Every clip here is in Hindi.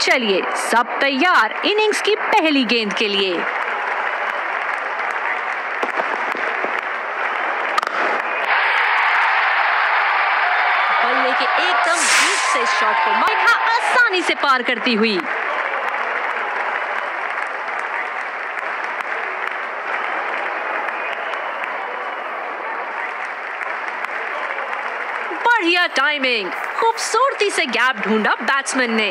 चलिए, सब तैयार इनिंग्स की पहली गेंद के लिए। बल्ले के एकदम बीच से शॉट को आसानी से पार करती हुई। बढ़िया टाइमिंग खूबसूरती से गैप ढूंढा बैट्समैन ने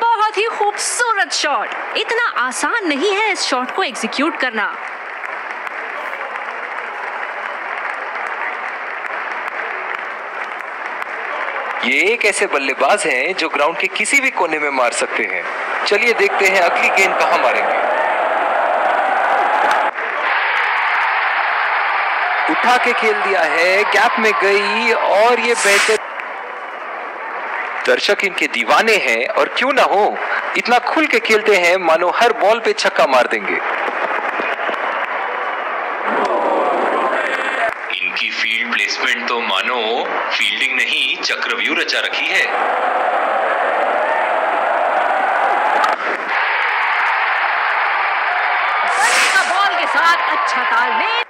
बहुत ही खूबसूरत शॉट इतना आसान नहीं है इस शॉट को एग्जीक्यूट करना। ये एक ऐसे बल्लेबाज हैं जो ग्राउंड के किसी भी कोने में मार सकते हैं। चलिए देखते हैं अगली गेंद कहाँ मारेंगे। उठा के खेल दिया है गैप में गई और ये बेहतर दर्शक इनके दीवाने हैं और क्यों ना हो? इतना खुल के खेलते हैं मानो हर बॉल पे छक्का मार देंगे। इनकी फ़ील्ड प्लेसमेंट तो मानो फील्डिंग नहीं चक्रव्यूह रचा रखी है। बॉल के साथ अच्छा तालमेल।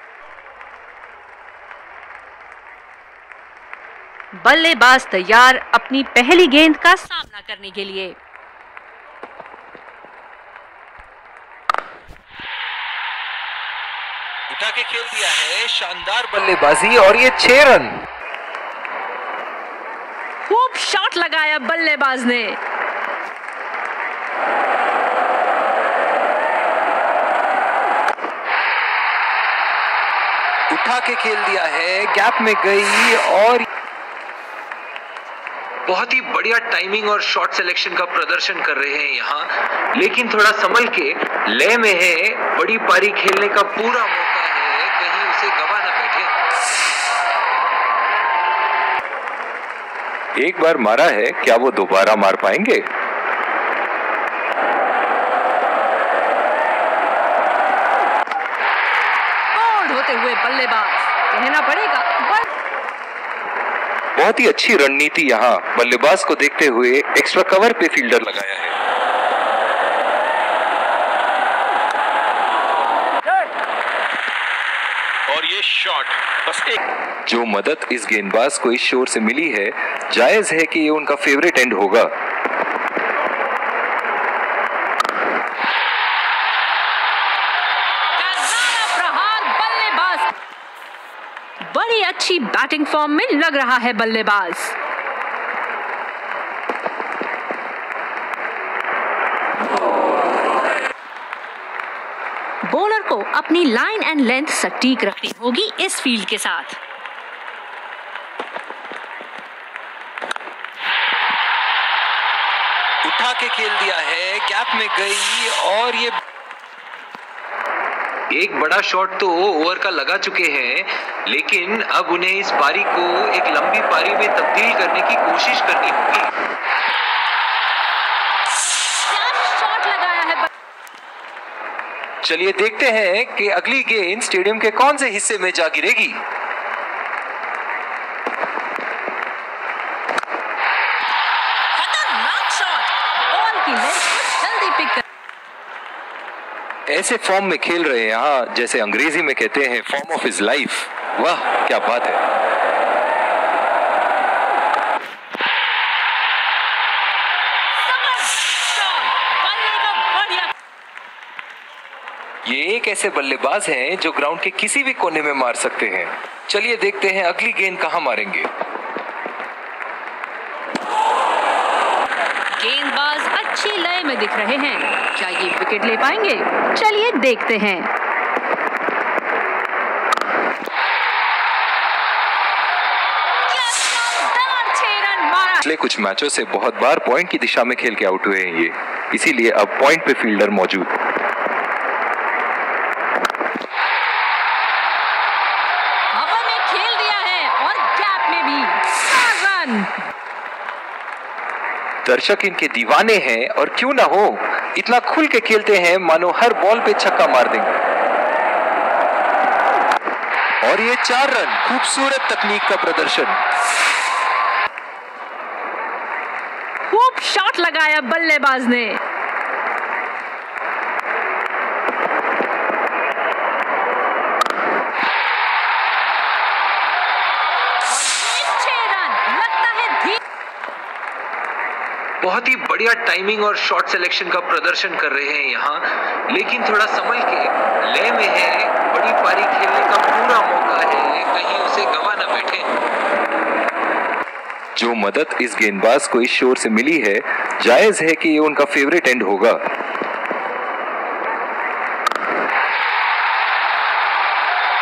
बल्लेबाज तैयार अपनी पहली गेंद का सामना करने के लिए। उठा के खेल दिया है शानदार बल्लेबाजी और ये छह रन। खूब शॉट लगाया बल्लेबाज ने। उठा के खेल दिया है गैप में गई और बहुत ही बढ़िया टाइमिंग और शॉट सिलेक्शन का प्रदर्शन कर रहे हैं यहाँ। लेकिन थोड़ा संभल के लय में है बड़ी पारी खेलने का पूरा मौका है कहीं उसे गवा ना बैठे एक बार मारा है क्या वो दोबारा मार पाएँगे? होते हुए बल्लेबाज कहना पड़ेगा। बहुत ही अच्छी रणनीति यहाँ बल्लेबाज को देखते हुए एक्स्ट्रा कवर पे फील्डर लगाया है। ये शॉट बस एक जो मदद इस गेंदबाज को इस शोर से मिली है जायज़ है कि ये उनका फेवरेट एंड होगा। बल्लेबाज। बड़ी अच्छी बैटिंग फॉर्म में लग रहा है बल्लेबाज बॉलर को अपनी लाइन एंड लेंथ सटीक रखनी होगी इस फ़ील्ड के साथ। उठा के खेल दिया है, गैप में गई और ये एक बड़ा शॉट तो ओवर का लगा चुके हैं, लेकिन अब उन्हें इस पारी को एक लंबी पारी में तब्दील करने की कोशिश करनी होगी क्या शॉट लगाया है बल्ले- चलिए देखते हैं कि अगली गेंद स्टेडियम के कौन से हिस्से में जा गिरेगी। ऐसे फॉर्म में खेल रहे हैं यहाँ जैसे अंग्रेज़ी में कहते हैं फॉर्म ऑफ़ हिज लाइफ वाह क्या बात है ज़बरदस्त शॉट बल्ले का बढ़िया ये एक ऐसे बल्लेबाज हैं जो ग्राउंड के किसी भी कोने में मार सकते हैं। चलिए देखते हैं अगली गेंद कहाँ मारेंगे। गेंदबाज अच्छी लय में दिख रहे हैं। क्या ये विकेट ले पाएँगे? चलिए देखते हैं। पिछले कुछ मैचों से बहुत बार पॉइंट की दिशा में खेल के आउट हुए हैं ये। इसीलिए अब पॉइंट पे फील्डर मौजूद हवा में खेल दिया है और गैप में भी चार रन दर्शक इनके दीवाने हैं और क्यों ना हो, इतना खुल के खेलते हैं, मानो हर बॉल पे छक्का मार देंगे। और ये चार रन, खूबसूरत तकनीक का प्रदर्शन। खूब शॉट लगाया बल्लेबाज ने और ये छह रन लगता है धी बहुत ही बढ़िया टाइमिंग और शॉट सिलेक्शन का प्रदर्शन कर रहे हैं यहाँ। लेकिन थोड़ा समझ के ले में है, बड़ी पारी खेलने का पूरा मौका है, कहीं उसे गवा ना बैठे। जो मदद इस गेंदबाज को इस शोर से मिली है, जायज़ है कि ये उनका फेवरेट एंड होगा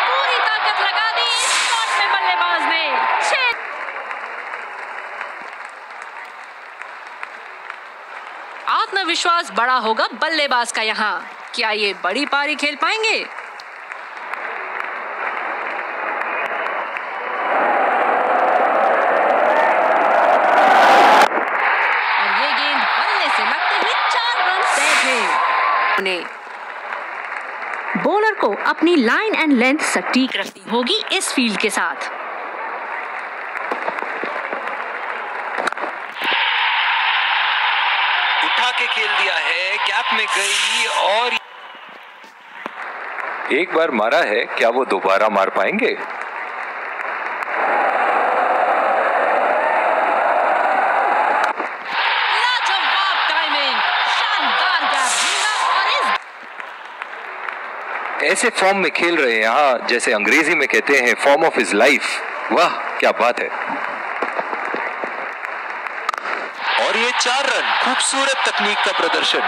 पूरी ताकत लगा दी इस शॉट में बल्लेबाज ने छह आत्मविश्वास बड़ा होगा बल्लेबाज का यहाँ। क्या ये बड़ी पारी खेल पाएँगे? और ये से लगते ही चार रन बॉलर को अपनी लाइन एंड लेंथ सटीक रखनी होगी इस फ़ील्ड के साथ उठा के खेल दिया है गैप में गई और एक बार मारा है क्या वो दोबारा मार पाएँगे? ऐसे फॉर्म में खेल रहे हैं यहाँ जैसे अंग्रेज़ी में कहते हैं फॉर्म ऑफ़ हिज लाइफ वाह क्या बात है और ये चार रन खूबसूरत तकनीक का प्रदर्शन।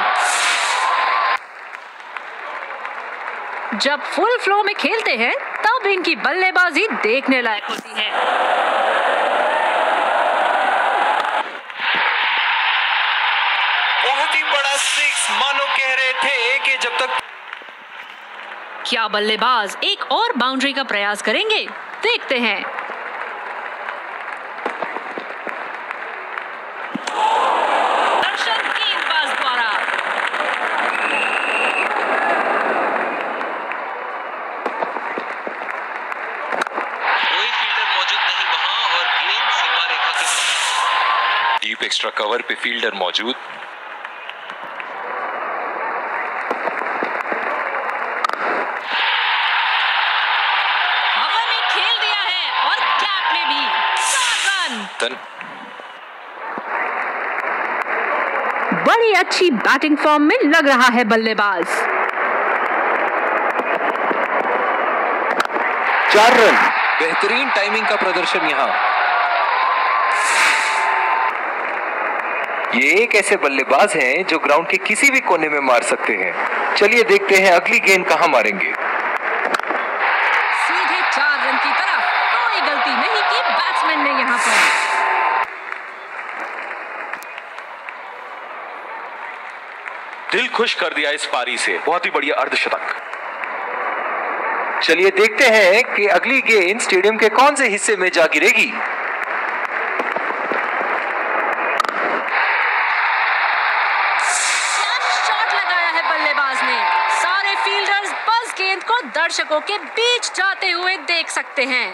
जब फुल फ्लो में खेलते हैं तब इनकी बल्लेबाजी देखने लायक होती है। बहुत ही बड़ा सिक्स मानो कह रहे थे कि जब तक क्या बल्लेबाज एक और बाउंड्री का प्रयास करेंगे देखते हैं दर्शन गेंदबाज द्वारा कोई फील्डर मौजूद नहीं वहाँ और गेंद सीमा रेखा के डीप एक्स्ट्रा कवर पे फील्डर मौजूद। हवा में खेल दिया है और गैप में भी। तन बड़ी अच्छी बैटिंग फॉर्म में लग रहा है बल्लेबाज। चार रन। बेहतरीन टाइमिंग का प्रदर्शन यहाँ। ये एक ऐसे बल्लेबाज हैं जो ग्राउंड के किसी भी कोने में मार सकते हैं। चलिए देखते हैं अगली गेंद कहाँ मारेंगे। सीधे चार रन की तरफ़ कोई गलती नहीं की बैट्समैन ने यहाँ पर। दिल खुश कर दिया इस पारी से बहुत ही बढ़िया अर्धशतक। चलिए देखते हैं कि अगली गेंद स्टेडियम के कौन से हिस्से में जा गिरेगी क्या शॉट लगाया है बल्लेबाज ने सारे फील्डर्स बस गेंद को दर्शकों के बीच जाते हुए देख सकते हैं।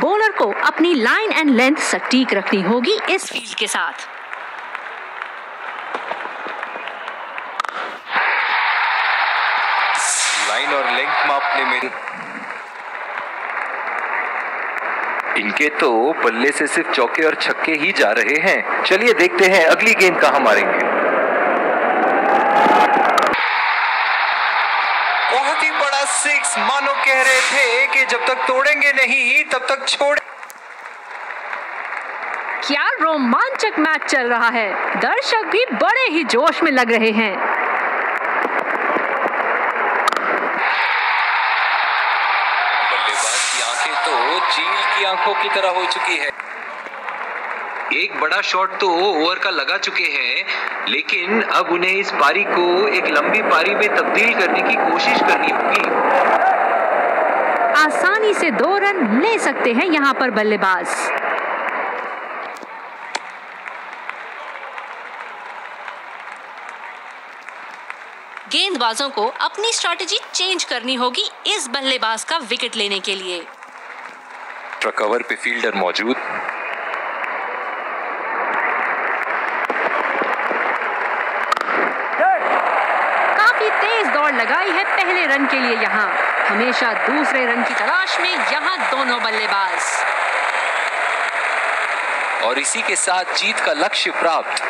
बॉलर को अपनी लाइन एंड लेंथ सटीक रखनी होगी इस फ़ील्ड के साथ। लाइन और लेंथ मापने में इनके तो बल्ले से सिर्फ़ चौके और छक्के ही जा रहे हैं। चलिए देखते हैं अगली गेंद कहाँ मारेंगे। बहुत ही बड़ा सिक्स मानो कह रहे थे कि जब तक तोड़ेंगे नहीं तब तक छोड़ क्या रोमांचक मैच चल रहा है। दर्शक भी बड़े ही जोश में लग रहे हैं। बल्लेबाज की आँखें तो चील की आँखों की तरह हो चुकी है। एक बड़ा शॉट तो ओवर का लगा चुके हैं लेकिन अब उन्हें इस पारी को एक लंबी पारी में तब्दील करने की कोशिश करनी होगी। आसानी से दो रन ले सकते हैं यहाँ पर बल्लेबाज। गेंदबाजों को अपनी स्ट्रेटजी चेंज करनी होगी इस बल्लेबाज का विकेट लेने के लिए। कवर पे फील्डर मौजूद। दौड़ लगाई है पहले रन के लिए यहाँ। हमेशा दूसरे रन की तलाश में यहाँ दोनों बल्लेबाज। और इसी के साथ जीत का लक्ष्य प्राप्त।